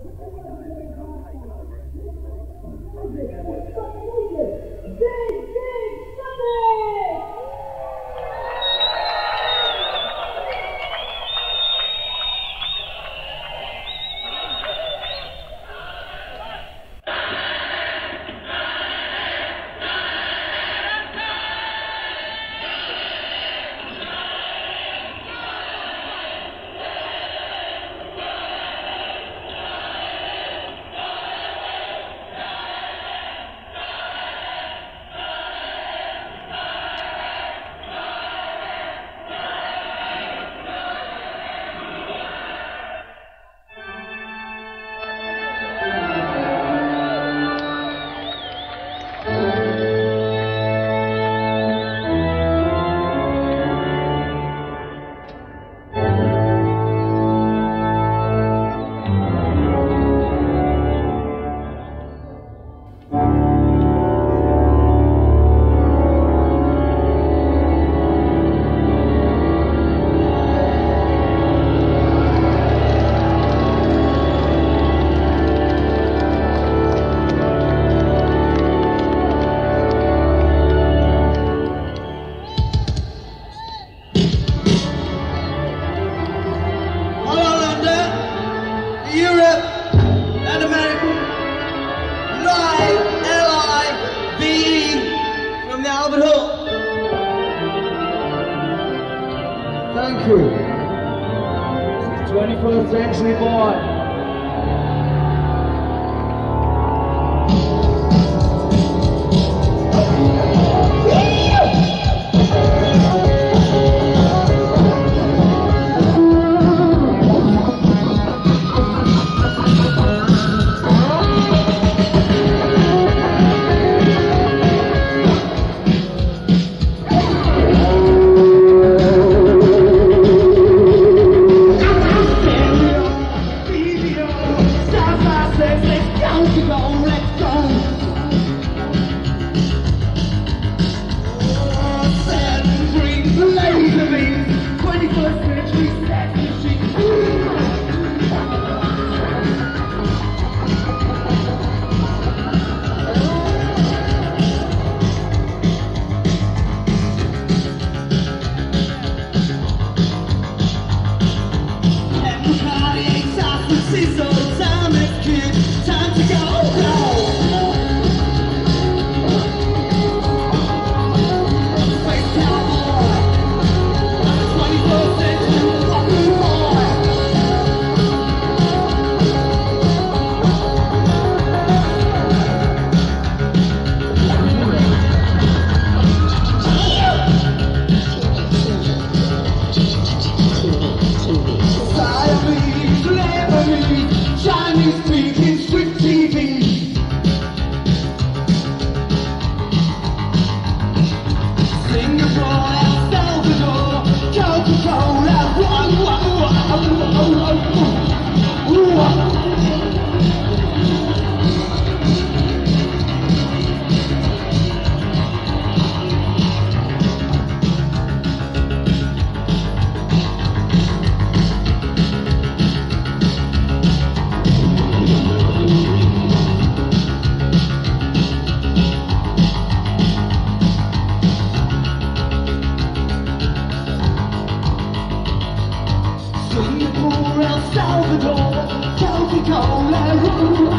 Thank you. Coca-Cola.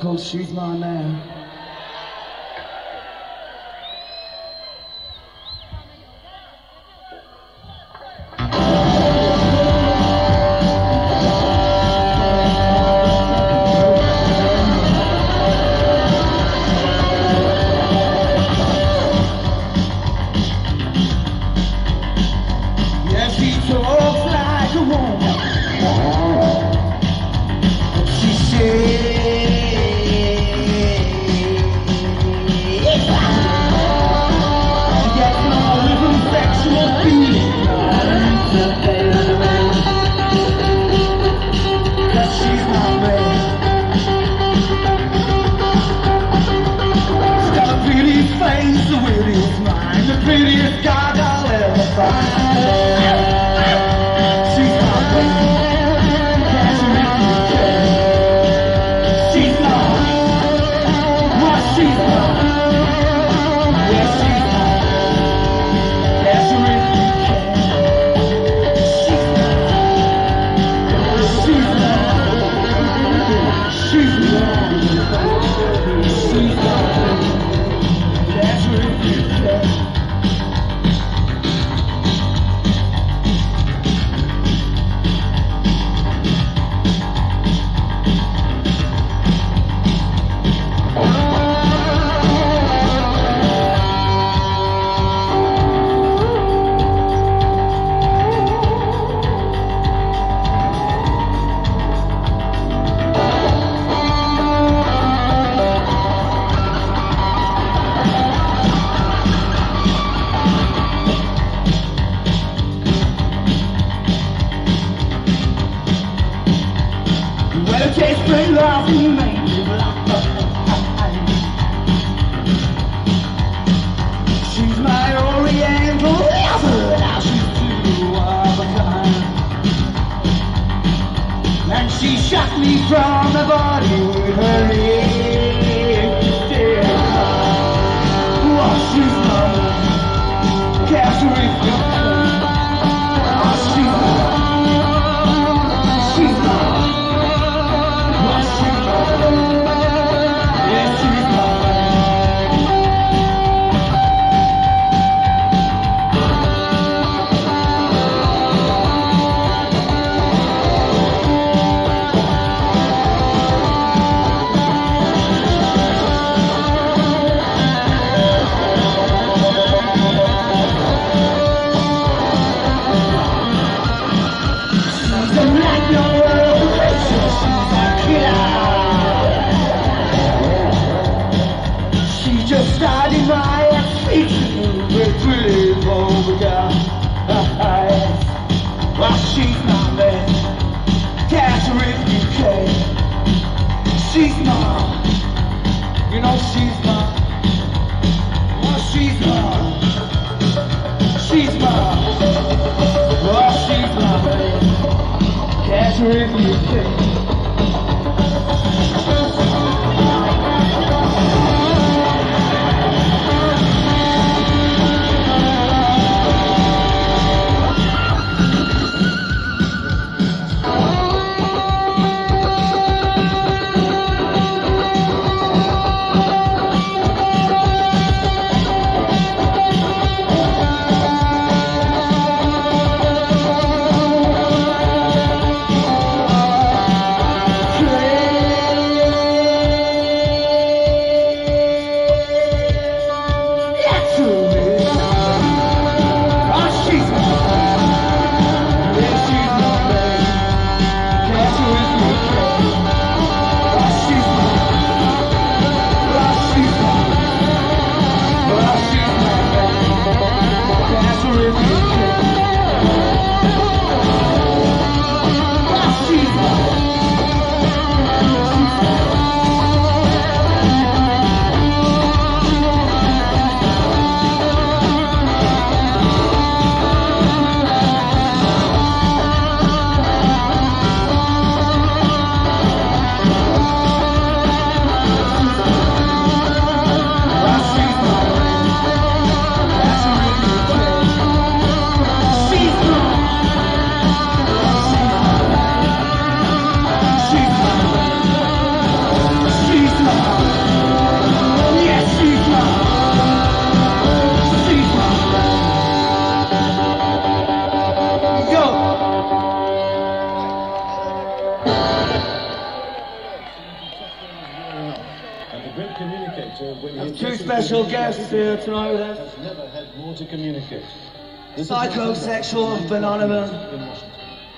Called She's My here tonight with us? Has never had more to communicate. Psychosexual phenomena.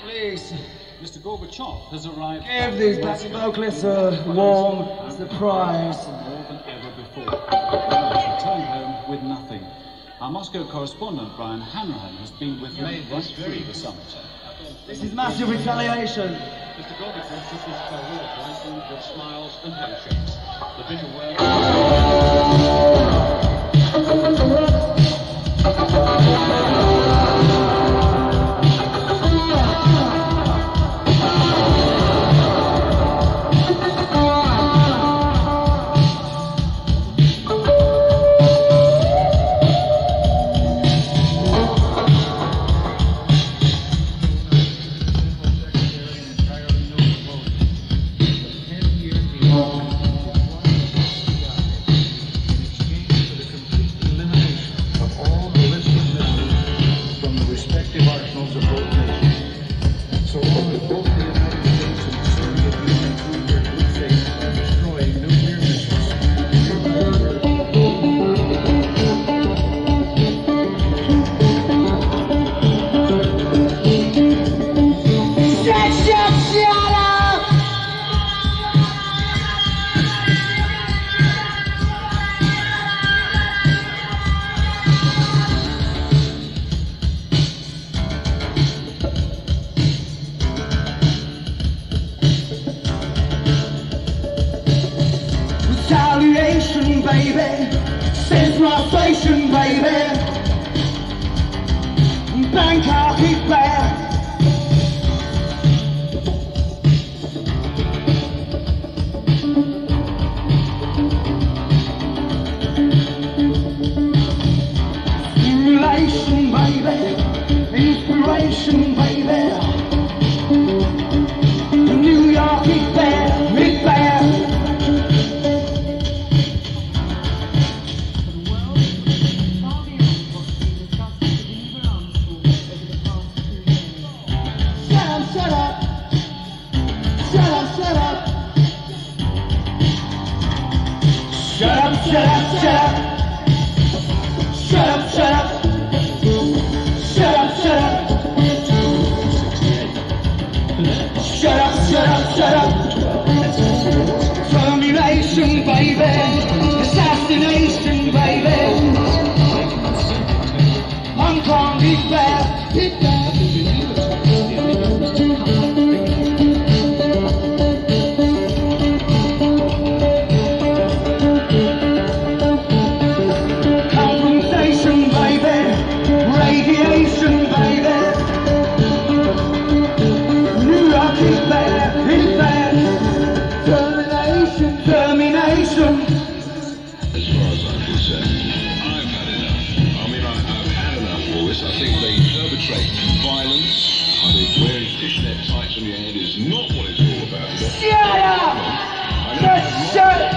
Please. Mr. Gorbachev has arrived. Give these black vocalists a uh, warm surprise. More than ever before. And home with nothing. Our Moscow correspondent, Brian Hanrahan, has been with me right this through the summit. This is massive retaliation. Mr. Gorbachev this is with a bright of smiles and handshakes. The bitter world... Música not what it's all about. Shut up! Just shut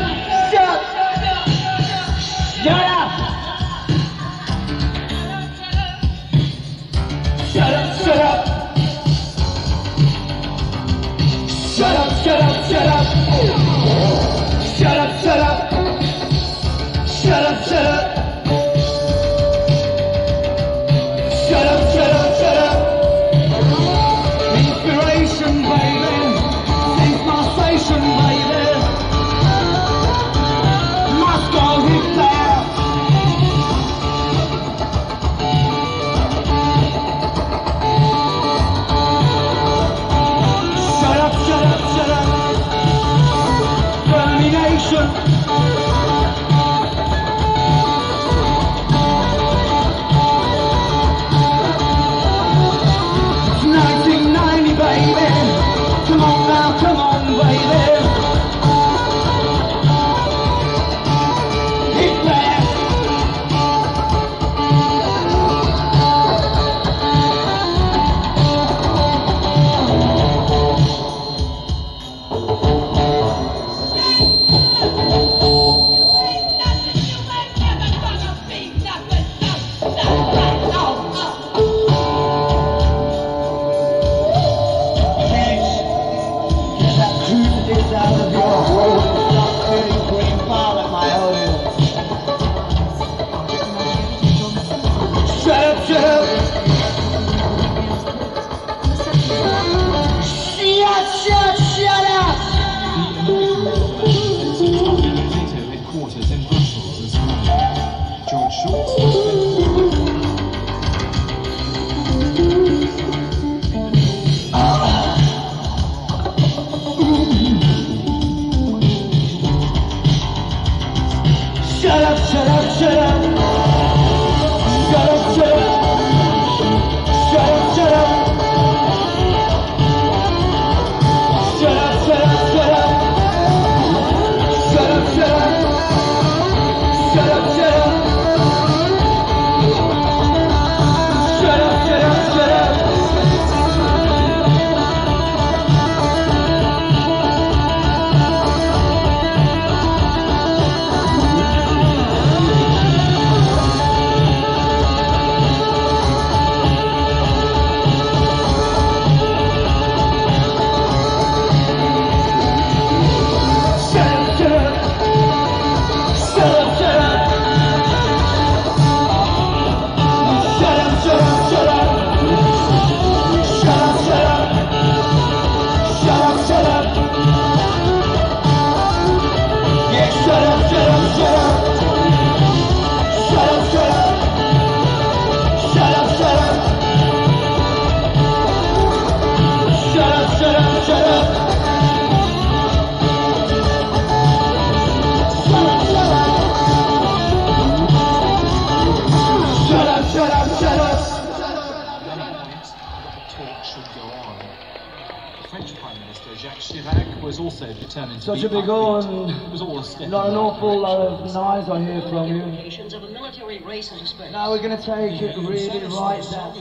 take it really right back.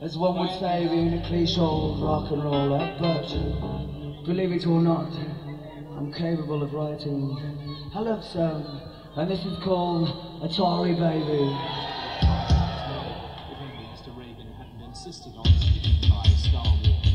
as one would say, being in a cliche old rock and roller, eh? but believe it or not, I'm capable of writing. Hello, love and this is called Atari Baby. Mr. Had insisted on by Star Wars.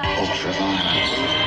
Ultraviolence.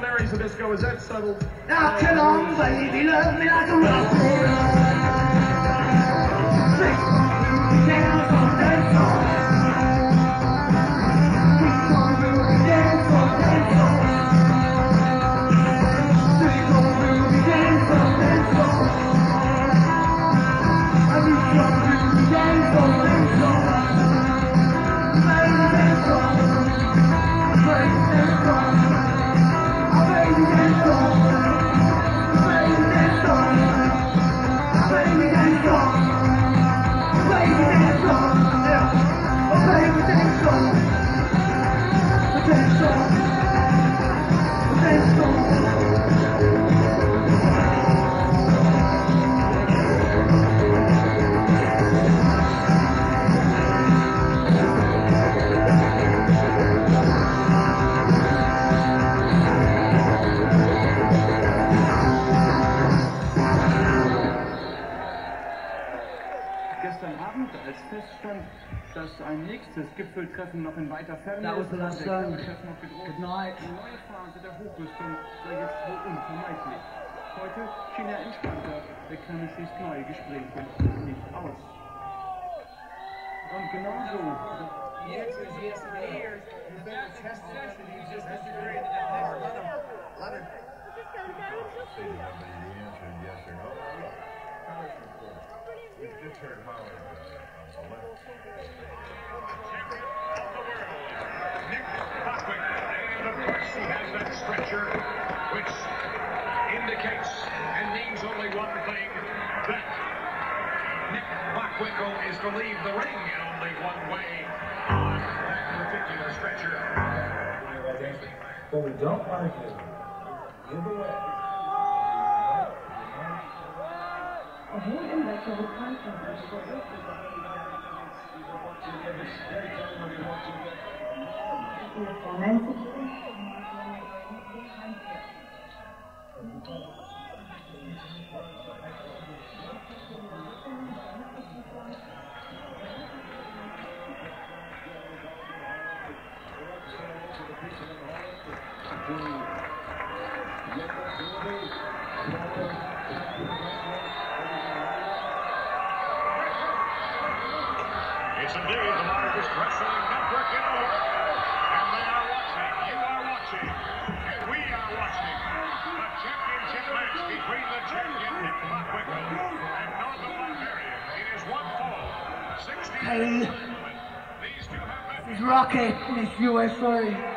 Mary for Is that settled? Now, come on, baby, love me like a rock. bis Blei gesprengt und nicht aus. Und genauso. Yes, yes, oh, yes. Yes or no. We've just heard Howard uh, on the left. don't like it, give away. Avoid intellectual controversy. Rockit, Miss USA.